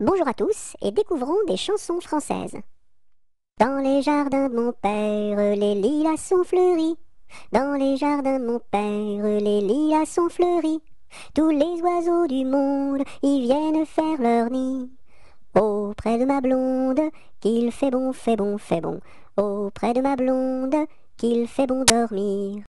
Bonjour à tous et découvrons des chansons françaises. Dans les jardins de mon père, les lilas sont fleuris. Dans les jardins de mon père, les lilas sont fleuris. Tous les oiseaux du monde y viennent faire leur nid. Auprès de ma blonde, qu'il fait bon, fait bon, fait bon. Auprès de ma blonde, qu'il fait bon dormir.